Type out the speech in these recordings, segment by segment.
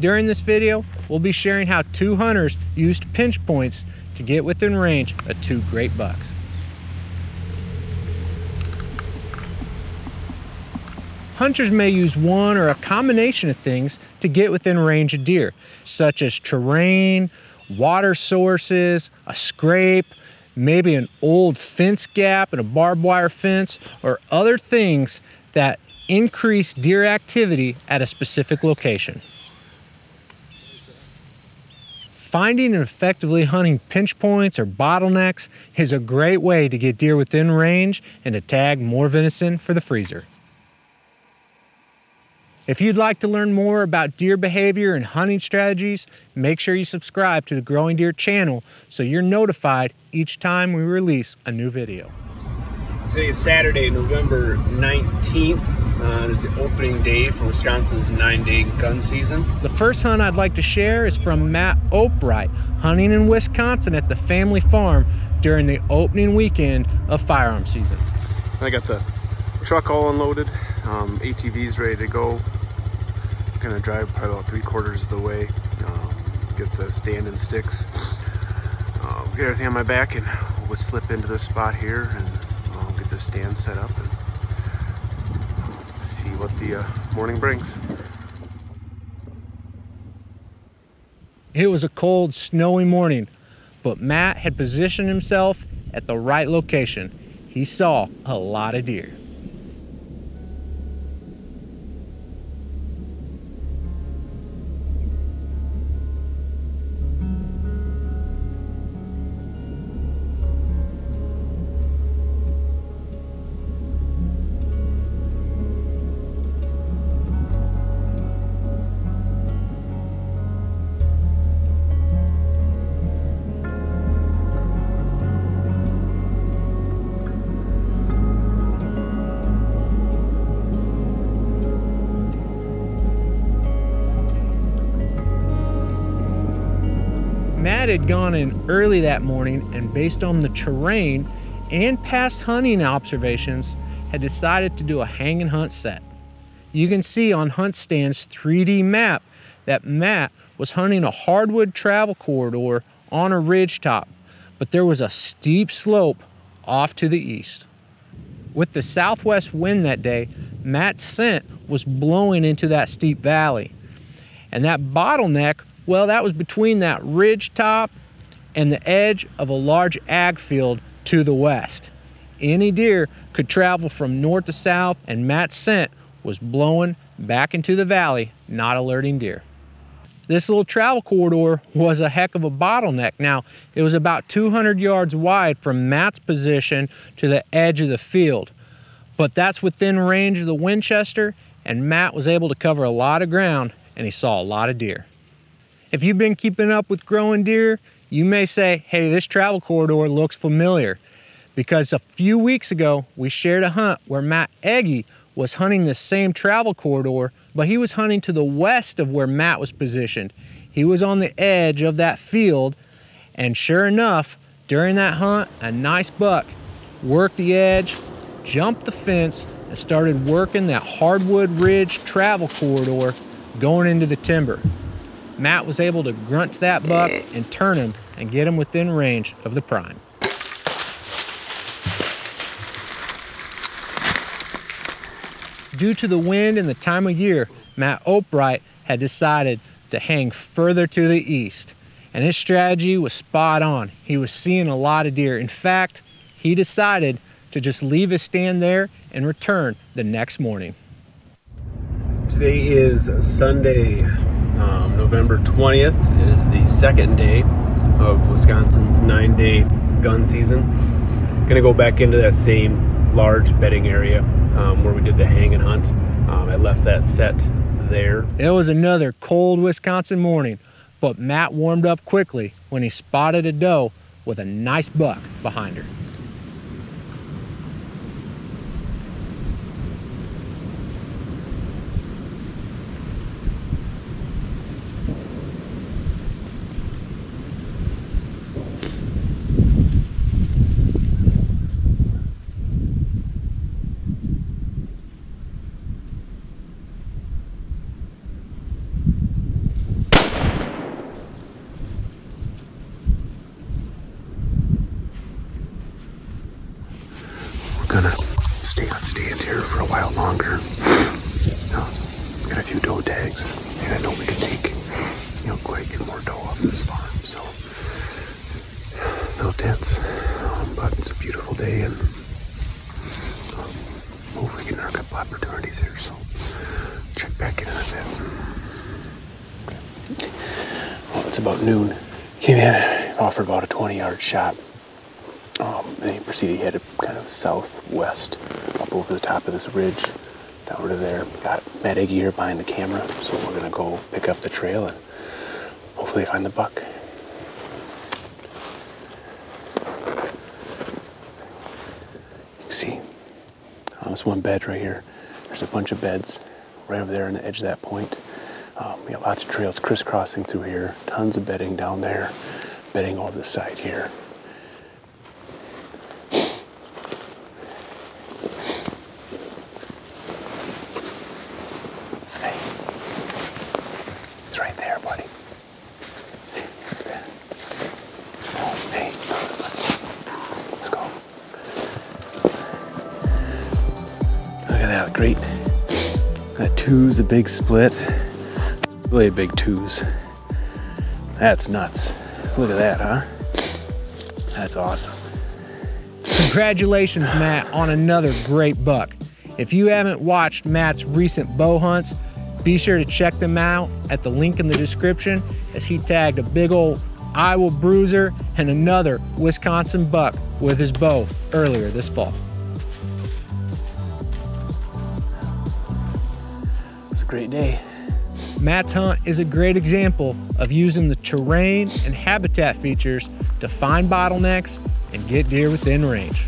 During this video, we'll be sharing how two hunters used pinch points to get within range of two great bucks. Hunters may use one or a combination of things to get within range of deer, such as terrain, water sources, a scrape, maybe an old fence gap and a barbed wire fence, or other things that increase deer activity at a specific location. Finding and effectively hunting pinch points or bottlenecks is a great way to get deer within range and to tag more venison for the freezer. If you'd like to learn more about deer behavior and hunting strategies, make sure you subscribe to the Growing Deer channel so you're notified each time we release a new video. Today is Saturday, November 19th. Uh, this is the opening day for Wisconsin's nine-day gun season. The first hunt I'd like to share is from Matt Opright, hunting in Wisconsin at the family farm during the opening weekend of firearm season. I got the truck all unloaded, um, ATV's ready to go. I'm Gonna drive probably about three quarters of the way, um, get the stand and sticks, uh, get everything on my back, and we'll slip into this spot here and Stand set up and see what the uh, morning brings. It was a cold, snowy morning, but Matt had positioned himself at the right location. He saw a lot of deer. Matt had gone in early that morning and based on the terrain and past hunting observations had decided to do a hang and hunt set. You can see on HuntStand's 3D map that Matt was hunting a hardwood travel corridor on a ridge top, but there was a steep slope off to the east. With the southwest wind that day, Matt's scent was blowing into that steep valley. And that bottleneck well, that was between that ridge top and the edge of a large ag field to the west. Any deer could travel from north to south, and Matt's scent was blowing back into the valley, not alerting deer. This little travel corridor was a heck of a bottleneck. Now, it was about 200 yards wide from Matt's position to the edge of the field, but that's within range of the Winchester, and Matt was able to cover a lot of ground and he saw a lot of deer. If you've been keeping up with growing deer, you may say, hey, this travel corridor looks familiar. Because a few weeks ago, we shared a hunt where Matt Egge was hunting the same travel corridor, but he was hunting to the west of where Matt was positioned. He was on the edge of that field, and sure enough, during that hunt, a nice buck worked the edge, jumped the fence, and started working that hardwood ridge travel corridor going into the timber. Matt was able to grunt to that buck and turn him and get him within range of the prime. Due to the wind and the time of year, Matt Opright had decided to hang further to the east. And his strategy was spot on. He was seeing a lot of deer. In fact, he decided to just leave his stand there and return the next morning. Today is Sunday, November 20th. It is the second day of Wisconsin's nine day gun season. Gonna go back into that same large bedding area um, where we did the hang and hunt. Um, I left that set there. It was another cold Wisconsin morning, but Matt warmed up quickly when he spotted a doe with a nice buck behind her. Tense, but it's a beautiful day, and um, hopefully getting our couple opportunities here. So check back in a bit. Well, it's about noon. Came in, offered about a 20 yard shot. Um, and he proceeded, he headed kind of southwest up over the top of this ridge down to there. Got Matt Egge here behind the camera, so we're gonna go pick up the trail and hopefully find the buck. You can see um, this one bed right here. There's a bunch of beds right over there on the edge of that point. Um, we got lots of trails crisscrossing through here, tons of bedding down there, bedding over the side here. Hey, it's right there, buddy. See, oh, hey, let's go. Great. That two's a big split. Really big twos. That's nuts. Look at that, huh? That's awesome. Congratulations, Matt, on another great buck. If you haven't watched Matt's recent bow hunts, be sure to check them out at the link in the description as he tagged a big old Iowa bruiser and another Wisconsin buck with his bow earlier this fall. It's a great day. Matt's hunt is a great example of using the terrain and habitat features to find bottlenecks and get deer within range.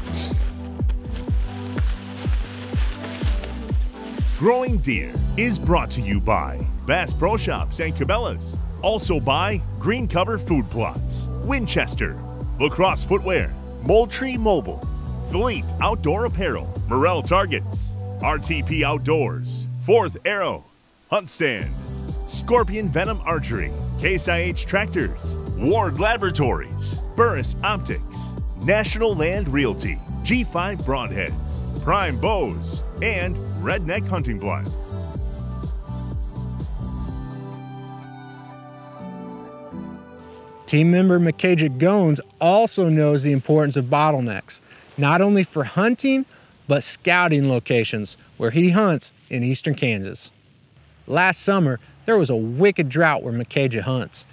Growing Deer is brought to you by Bass Pro Shops and Cabela's. Also by Green Cover Food Plots, Winchester, LaCrosse Footwear, Moultrie Mobile, Thlete Outdoor Apparel, Morrell Targets, RTP Outdoors, Fourth Arrow, HuntStand, Scorpion Venom Archery, Case IH Tractors, Ward Laboratories, Burris Optics, National Land Realty, G5 Broadheads, Prime Bows, and Redneck Hunting Blinds. Team member Micajah Gones also knows the importance of bottlenecks, not only for hunting, but scouting locations where he hunts in eastern Kansas. Last summer, there was a wicked drought where Micajah hunts,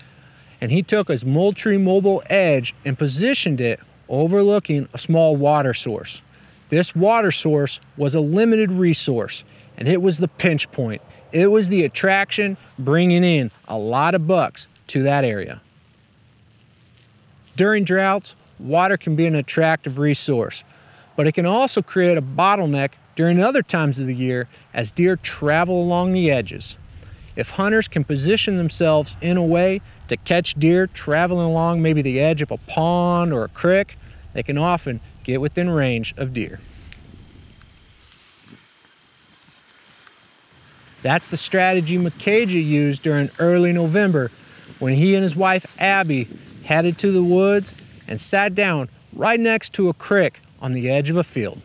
and he took his Moultrie Mobile Edge and positioned it overlooking a small water source. This water source was a limited resource, and it was the pinch point. It was the attraction bringing in a lot of bucks to that area. During droughts, water can be an attractive resource, but it can also create a bottleneck during other times of the year as deer travel along the edges. If hunters can position themselves in a way to catch deer traveling along maybe the edge of a pond or a creek, they can often get within range of deer. That's the strategy Micajah used during early November when he and his wife Abby headed to the woods and sat down right next to a creek on the edge of a field.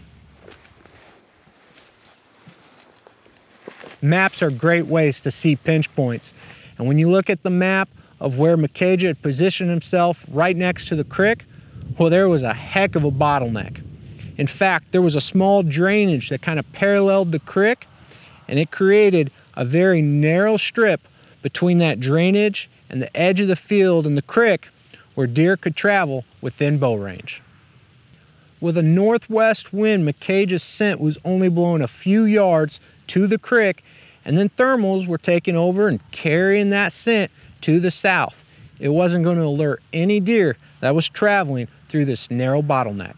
Maps are great ways to see pinch points. And when you look at the map of where Micajah had positioned himself right next to the creek, well, there was a heck of a bottleneck. In fact, there was a small drainage that kind of paralleled the creek, and it created a very narrow strip between that drainage and the edge of the field and the creek where deer could travel within bow range. With a northwest wind, Micajah's scent was only blowing a few yards to the creek, and then thermals were taking over and carrying that scent to the south. It wasn't going to alert any deer that was traveling through this narrow bottleneck.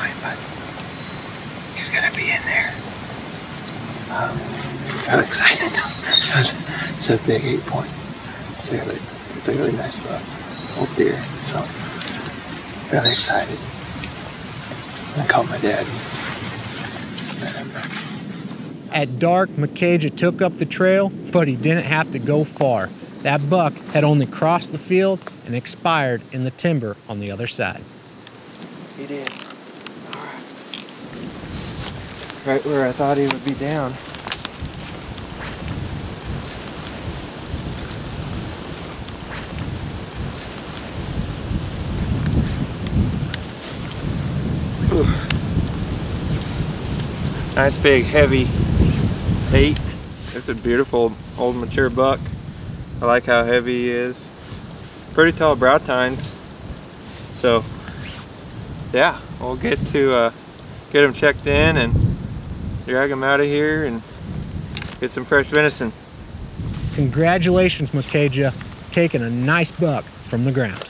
Time, but he's gonna be in there. Um, I'm excited. it's, it's a big eight point. It's a really, it's a really nice buck. Old deer. So really excited. I called my dad. At dark, Micajah took up the trail, but he didn't have to go far. That buck had only crossed the field and expired in the timber on the other side. He did. Right where I thought he would be down. Nice big heavy eight. It's a beautiful old mature buck. I like how heavy he is. Pretty tall brow tines. So yeah, we'll get to uh, get him checked in and drag him out of here and get some fresh venison. Congratulations, Micajah, taking a nice buck from the ground.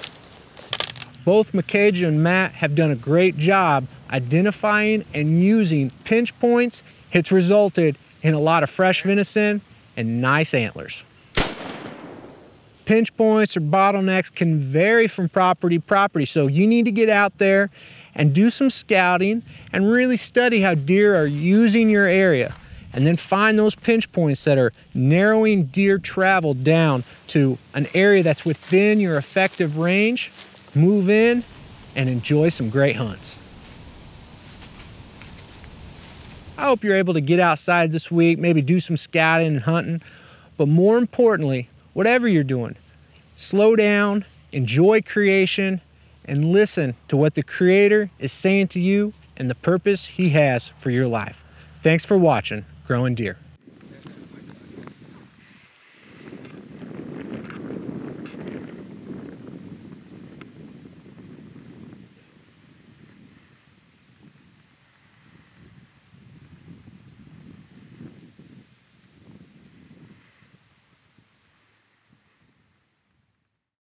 Both Micajah and Matt have done a great job identifying and using pinch points. It's resulted in a lot of fresh venison and nice antlers. Pinch points or bottlenecks can vary from property to property, so you need to get out there and do some scouting and really study how deer are using your area and then find those pinch points that are narrowing deer travel down to an area that's within your effective range. Move in and enjoy some great hunts. I hope you're able to get outside this week, maybe do some scouting and hunting, but more importantly, whatever you're doing, slow down, enjoy creation, and listen to what the Creator is saying to you and the purpose He has for your life. Thanks for watching Growing Deer.